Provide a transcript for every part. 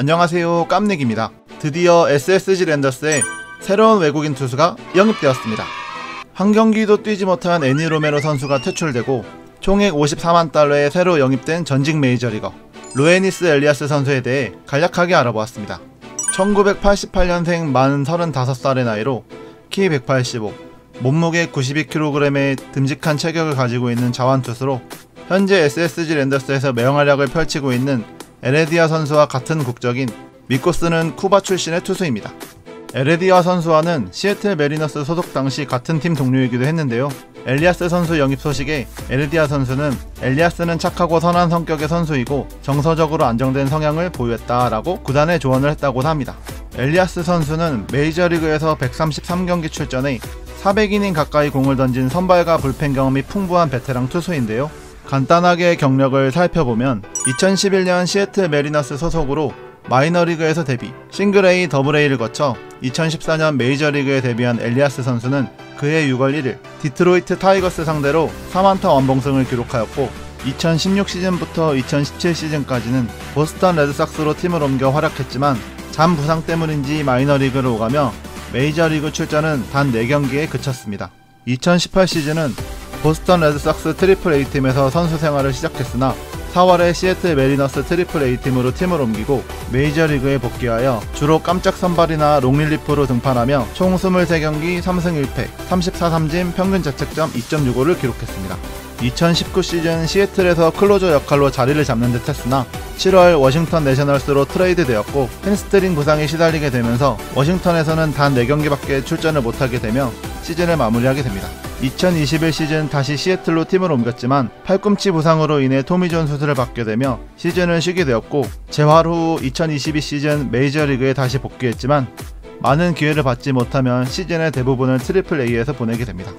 안녕하세요 깜닉입니다. 드디어 SSG 랜더스에 새로운 외국인 투수가 영입되었습니다. 한 경기도 뛰지 못한 애니 로메로 선수가 퇴출되고 총액 54만 달러에 새로 영입된 전직 메이저리거 로에니스 엘리아스 선수에 대해 간략하게 알아보았습니다. 1988년생 만 35살의 나이로 키 185, 몸무게 92kg의 듬직한 체격을 가지고 있는 좌완투수로 현재 SSG 랜더스에서 맹활약을 펼치고 있는 에레디아 선수와 같은 국적인 미코스는 쿠바 출신의 투수입니다. 에레디아 선수와는 시애틀 메리너스 소속 당시 같은 팀 동료이기도 했는데요. 엘리아스 선수 영입 소식에 에레디아 선수는 엘리아스는 착하고 선한 성격의 선수이고 정서적으로 안정된 성향을 보유했다라고 구단에 조언을 했다고 합니다. 엘리아스 선수는 메이저리그에서 133경기 출전해 400이닝 가까이 공을 던진 선발과 불펜 경험이 풍부한 베테랑 투수인데요. 간단하게 경력을 살펴보면 2011년 시애틀 메리너스 소속으로 마이너리그에서 데뷔, 싱글 A, 더블 A를 거쳐 2014년 메이저리그에 데뷔한 엘리아스 선수는 그해 6월 1일 디트로이트 타이거스 상대로 3안타 완봉승을 기록하였고 2016 시즌부터 2017 시즌까지는 보스턴 레드삭스로 팀을 옮겨 활약했지만 잔부상 때문인지 마이너리그를 오가며 메이저리그 출전은 단 4경기에 그쳤습니다. 2018 시즌은 보스턴 레드삭스 트리플 A팀에서 선수 생활을 시작했으나 4월에 시애틀 메리너스 트리플 A팀으로 팀을 옮기고 메이저리그에 복귀하여 주로 깜짝 선발이나 롱릴리프로 등판하며 총 23경기 3승 1패 34삼진 평균 자책점 2.65를 기록했습니다. 2019 시즌 시애틀에서 클로저 역할로 자리를 잡는 듯 했으나 7월 워싱턴 내셔널스로 트레이드 되었고 햄스트링 부상에 시달리게 되면서 워싱턴에서는 단 4경기밖에 출전을 못하게 되며 시즌을 마무리하게 됩니다. 2021 시즌 다시 시애틀로 팀을 옮겼지만 팔꿈치 부상으로 인해 토미 존 수술을 받게 되며 시즌을 쉬게 되었고 재활 후 2022 시즌 메이저리그에 다시 복귀했지만 많은 기회를 받지 못하며 시즌의 대부분을 트리플 A에서 보내게 됩니다.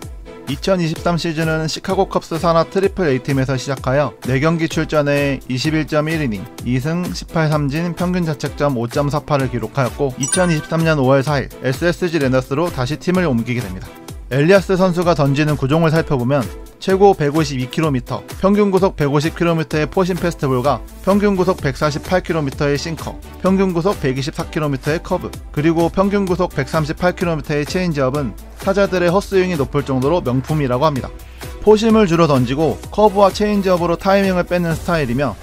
2023 시즌은 시카고 컵스 산하 트리플 A팀에서 시작하여 4경기 출전에 21.1이닝, 2승 18삼진 평균 자책점 5.48을 기록하였고 2023년 5월 4일 SSG 랜더스로 다시 팀을 옮기게 됩니다. 엘리아스 선수가 던지는 구종을 살펴보면 최고 152km, 평균 구속 150km의 포심 패스트볼과 평균 구속 148km의 싱커, 평균 구속 124km의 커브, 그리고 평균 구속 138km의 체인지업은 타자들의 헛스윙이 높을 정도로 명품이라고 합니다. 포심을 주로 던지고 커브와 체인지업으로 타이밍을 뺏는 스타일이며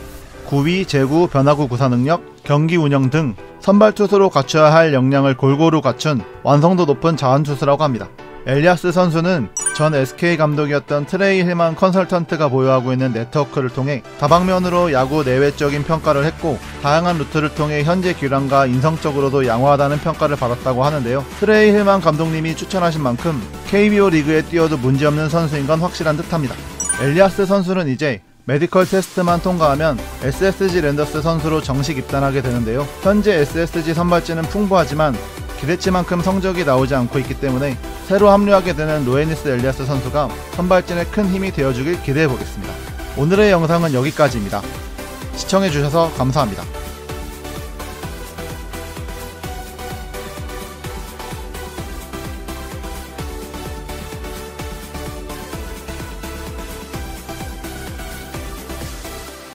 구위, 제구, 변화구 구사 능력, 경기 운영 등 선발 투수로 갖춰야 할 역량을 골고루 갖춘 완성도 높은 좌완 투수라고 합니다. 엘리아스 선수는 전 SK 감독이었던 트레이 힐만 컨설턴트가 보유하고 있는 네트워크를 통해 다방면으로 야구 내외적인 평가를 했고 다양한 루트를 통해 현재 기량과 인성적으로도 양호하다는 평가를 받았다고 하는데요. 트레이 힐만 감독님이 추천하신 만큼 KBO 리그에 뛰어도 문제없는 선수인 건 확실한 듯합니다. 엘리아스 선수는 이제 메디컬 테스트만 통과하면 SSG 랜더스 선수로 정식 입단하게 되는데요. 현재 SSG 선발진은 풍부하지만 기대치만큼 성적이 나오지 않고 있기 때문에 새로 합류하게 되는 로에니스 엘리아스 선수가 선발진에 큰 힘이 되어주길 기대해 보겠습니다. 오늘의 영상은 여기까지입니다. 시청해주셔서 감사합니다.